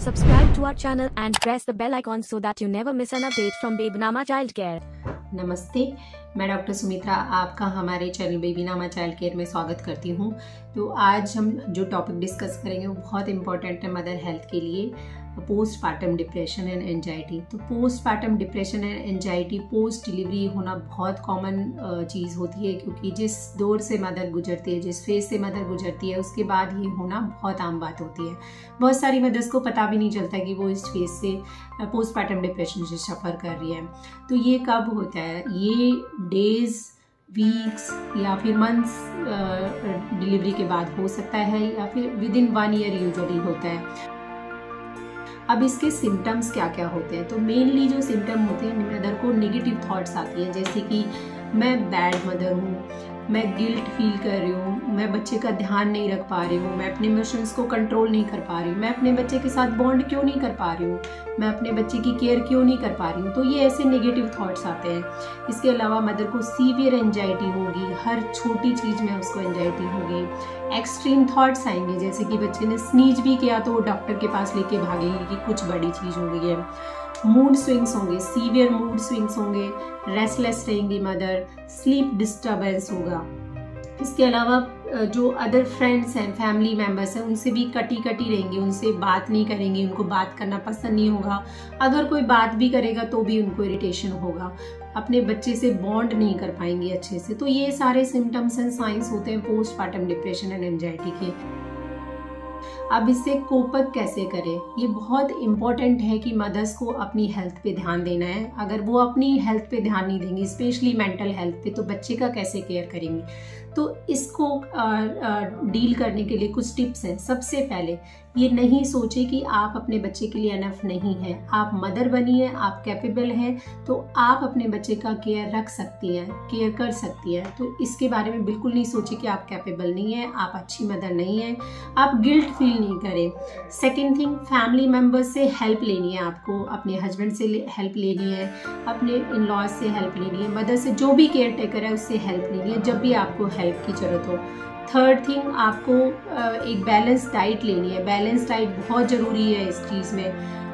Subscribe to our channel and press the bell icon so that you never miss an update from Babenama Childcare. नमस्ते मैं doctor Sumitra आपका हमारे channel baby नामा child care में स्वागत करती हूँ तो आज हम जो टॉपिक डिस्कस करेंगे वो बहुत इंपॉर्टेंट है मदर हेल्थ के लिए post partum depression and anxiety तो post partum depression and anxiety post delivery होना बहुत कॉमन चीज़ होती है, क्योंकि जिस दौर से मदर गुजरती है, जिस फ़ेज़ से मदर गुजरती है, उसके बाद ये होना बहुत आम बात होती है। बहुत सारी मदर्स को पता भी नहीं चलता कि वो इस फ़ेज़ से पोस्ट पार्टम डिप्रेशन से सफ़र कर रही है। तो ये कब होता है? ये डेज़ वीक्स या फिर मंथ्स डिलीवरी के बाद हो सकता है, या फिर within one year usually होता है। अब इसके सिम्टम्स क्या क्या होते हैं? तो मेनली जो सिम्टम होते हैं मदर को नेगेटिव थाट्स आती हैं, जैसे कि मैं बैड मदर हूँ मैं गिल्ट फील कर रही हूँ, मैं बच्चे का ध्यान नहीं रख पा रही हूँ, मैं अपने इमोशंस को कंट्रोल नहीं कर पा रही हूँ, मैं अपने बच्चे के साथ बॉन्ड क्यों नहीं कर पा रही हूँ, मैं अपने बच्चे की केयर क्यों नहीं कर पा रही हूँ? तो ये ऐसे नेगेटिव थॉट्स आते हैं। इसके अलावा मदर को सीवियर एंजाइटी होगी, हर छोटी चीज़ में उसको एंजाइटी होगी। एक्सट्रीम थाट्स आएँगे, जैसे कि बच्चे ने स्नीज भी किया तो वो डॉक्टर के पास लेके भागेगी कि कुछ बड़ी चीज़ हो गई है। मूड स्विंग्स होंगे सीवियर मूड स्विंग्स होंगे रेस्टलेस रहेंगी मदर स्लीप डिस्टर्बेंस होगा इसके अलावा जो अदर फ्रेंड्स हैं फैमिली मेंबर्स हैं उनसे भी कटी कटी रहेंगी उनसे बात नहीं करेंगी उनको बात करना पसंद नहीं होगा अगर कोई बात भी करेगा तो भी उनको इरिटेशन होगा अपने बच्चे से बॉन्ड नहीं कर पाएँगे अच्छे से तो ये सारे सिम्टम्स एंड साइंस होते हैं post partum depression and anxiety के अब इससे कोपअप कैसे करें? ये बहुत इंपॉर्टेंट है कि मदर्स को अपनी हेल्थ पे ध्यान देना है। अगर वो अपनी हेल्थ पे ध्यान नहीं देंगी स्पेशली मेंटल हेल्थ पे तो बच्चे का कैसे केयर करेंगी? तो इसको डील करने के लिए कुछ टिप्स हैं। सबसे पहले, ये नहीं सोचे कि आप अपने बच्चे के लिए अनफ नहीं है। आप मदर बनी है, आप कैपेबल हैं तो आप अपने बच्चे का केयर रख सकती हैं केयर कर सकती हैं। तो इसके बारे में बिल्कुल नहीं सोचे कि आप कैपेबल नहीं है, आप अच्छी मदर नहीं है। आप गिल्ट फील नहीं करें। सेकेंड थिंग फैमिली मेंबर्स से हेल्प लेनी है आपको। अपने हस्बैंड से हेल्प लेनी है, अपने इन लॉज से हेल्प लेनी है मदर से जो भी केयर टेकर है उससे हेल्प लेनी है, जब भी आपको हेल्प की ज़रूरत हो। थर्ड थिंग आपको एक बैलेंस डाइट लेनी है। बैलेंस डाइट बहुत ज़रूरी है इस चीज़ में।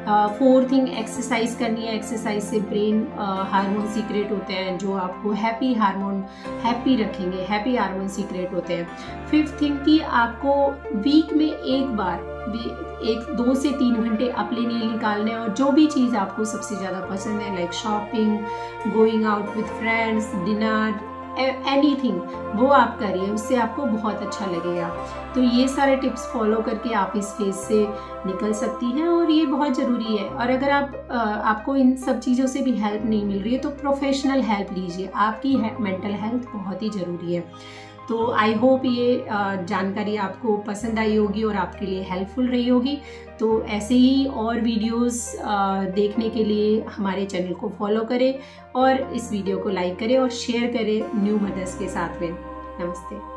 फोर्थ थिंग एक्सरसाइज करनी है। एक्सरसाइज से ब्रेन हार्मोन सीक्रेट होते हैं, जो आपको हैप्पी हार्मोन हैप्पी रखेंगे। हैप्पी हार्मोन सीक्रेट होते हैं। फिफ्थ थिंग कि आपको वीक में एक बार एक, दो से तीन घंटे अपने लिए निकालने और जो भी चीज़ आपको सबसे ज़्यादा पसंद है like shopping going out with friends dinner anything वो आप करिए उससे आपको बहुत अच्छा लगेगा। तो ये सारे टिप्स फॉलो करके आप इस फ़ेज़ से निकल सकती हैं और ये बहुत ज़रूरी है। और अगर आप आपको इन सब चीज़ों से भी हेल्प नहीं मिल रही है तो प्रोफेशनल हेल्प लीजिए। आपकी मेंटल हेल्थ बहुत ही ज़रूरी है। तो आई होप ये जानकारी आपको पसंद आई होगी और आपके लिए हेल्पफुल रही होगी। तो ऐसे ही और वीडियोस देखने के लिए हमारे चैनल को फॉलो करें और इस वीडियो को लाइक करें और शेयर करें न्यू मदर्स के साथ में। नमस्ते।